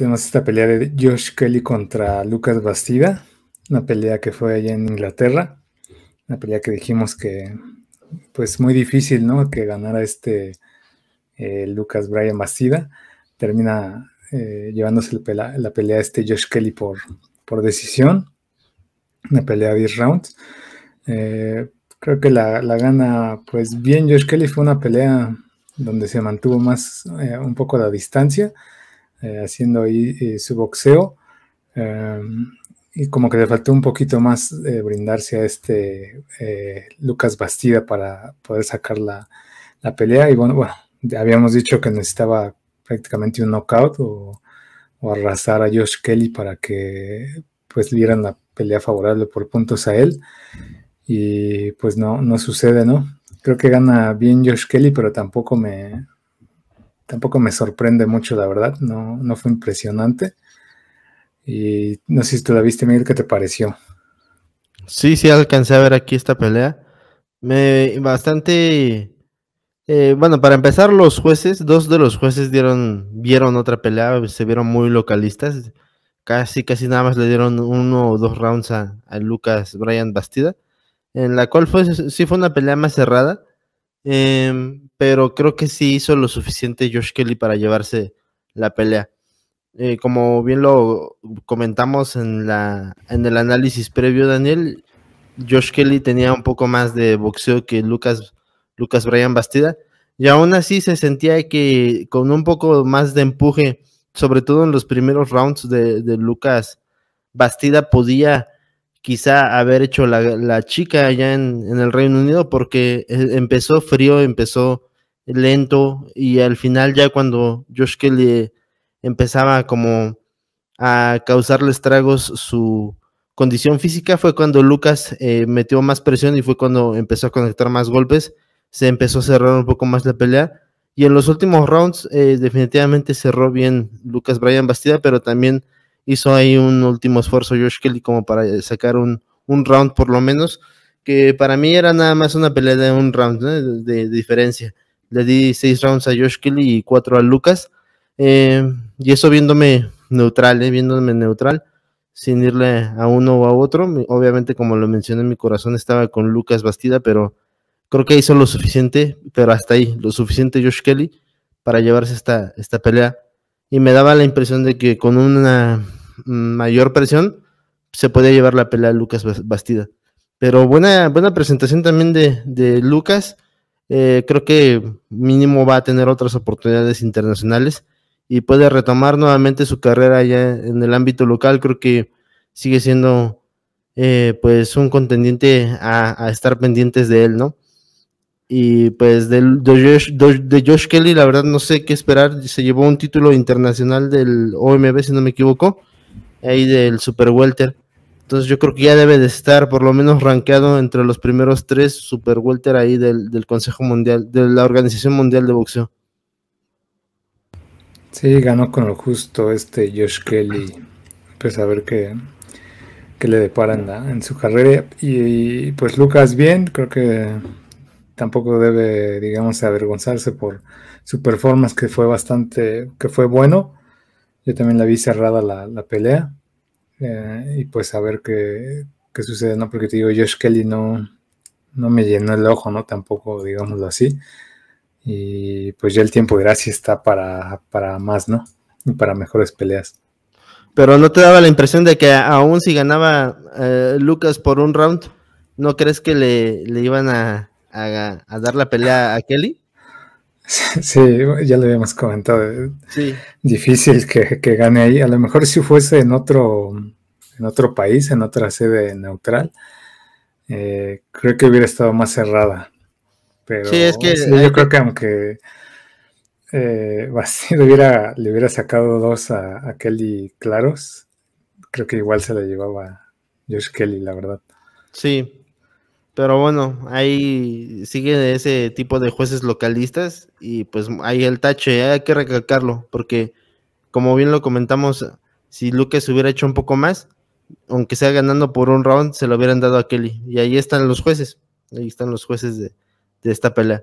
tenemos esta pelea de Josh Kelly contra Lucas Bastida, una pelea que fue allá en Inglaterra, una pelea que dijimos que, pues muy difícil, ¿no? Que ganara este eh, Lucas Bryan Bastida. Termina eh, llevándose la pelea, a este Josh Kelly por, por decisión, una pelea de 10 rounds. Eh, creo que la, la, gana, pues bien, Josh Kelly fue una pelea donde se mantuvo más un poco la distancia eh, haciendo ahí eh, su boxeo. Em, y como que le faltó un poquito más eh, brindarse a este Lucas Bastida para poder sacar la, pelea. Y bueno, bueno, habíamos dicho que necesitaba prácticamente un knockout o, arrasar a Josh Kelly para que pues dieran la pelea favorable por puntos a él. Y pues no, no sucede, ¿no? Creo que gana bien Josh Kelly, pero tampoco me, tampoco me sorprende mucho, la verdad, no, no fue impresionante. Y no sé si tú la viste, Miguel, ¿qué te pareció? Sí, sí, alcancé a ver aquí esta pelea. Me bastante. Eh, bueno, para empezar, los jueces, dos de los jueces dieron, vieron otra pelea, se vieron muy localistas. Casi, casi nada más le dieron uno o dos rounds a, Lucas Bryan Bastida, en la cual fue, sí fue una pelea más cerrada. Em, pero creo que sí hizo lo suficiente Josh Kelly para llevarse la pelea. Eh, como bien lo comentamos en, la, en el análisis previo, Daniel, Josh Kelly tenía un poco más de boxeo que Lucas, Lucas Bryan Bastida, y aún así se sentía que con un poco más de empuje, sobre todo en los primeros rounds de, de Lucas Bastida, podía quizá haber hecho la, chica allá en, el Reino Unido porque eh, empezó frío, empezó lento y al final ya cuando Josh Kelly empezaba como a causarle estragos su condición física fue cuando Lucas eh, metió más presión y fue cuando empezó a conectar más golpes, se empezó a cerrar un poco más la pelea y en los últimos rounds eh, definitivamente cerró bien Lucas Bryan Bastida, pero también hizo ahí un último esfuerzo Josh Kelly como para sacar un, round por lo menos, que para mí era nada más una pelea de un round de, diferencia. Le di seis rounds a Josh Kelly y cuatro a Lucas. Eh, y eso viéndome neutral, eh, viéndome neutral, sin irle a uno o a otro. Obviamente, como lo mencioné, mi corazón estaba con Lucas Bastida, pero creo que hizo lo suficiente, pero hasta ahí, lo suficiente Josh Kelly para llevarse esta, esta pelea y me daba la impresión de que con una mayor presión se podía llevar la pelea a Lucas Bastida. Pero buena, buena presentación también de, Lucas. Eh, creo que mínimo va a tener otras oportunidades internacionales y puede retomar nuevamente su carrera ya en el ámbito local. Creo que sigue siendo eh, pues un contendiente a, estar pendientes de él, ¿no? Y pues de, de, Josh, Kelly, la verdad no sé qué esperar. Se llevó un título internacional del OMB, si no me equivoco, ahí del Super Welter. Entonces yo creo que ya debe de estar por lo menos rankeado entre los primeros tres Super Welter ahí del, Consejo Mundial, de la Organización Mundial de Boxeo. Sí, ganó con lo justo este Josh Kelly. Pues a ver qué, qué le deparan en su carrera. y pues Lucas bien, creo que tampoco debe, digamos, avergonzarse por su performance que fue bastante, que fue bueno. Yo también la vi cerrada la, pelea. Eh, y pues a ver qué, sucede, ¿no? Porque te digo, Josh Kelly no, no me llenó el ojo, ¿no? Tampoco, digámoslo así. Y pues ya el tiempo de gracia está para, para más, ¿no? Y para mejores peleas. Pero no te daba la impresión de que aún si ganaba eh, Lucas por un round, ¿no crees que le, le iban a, a, dar la pelea a Kelly. Sí, ya lo habíamos comentado. Sí. Difícil que, gane ahí. A lo mejor si fuese en otro, en otro país, en otra sede neutral, eh, creo que hubiera estado más cerrada. Pero sí, es que yo creo que aunque eh, le, hubiera, le hubiera sacado dos a, a, Kelly claros, creo que igual se la llevaba Josh Kelly, la verdad. Sí, pero bueno, ahí sigue ese tipo de jueces localistas y pues ahí el tache, hay que recalcarlo, porque como bien lo comentamos, si Lucas hubiera hecho un poco más, aunque sea ganando por un round, se lo hubieran dado a Kelly. Y ahí están los jueces, ahí están los jueces de, esta pelea.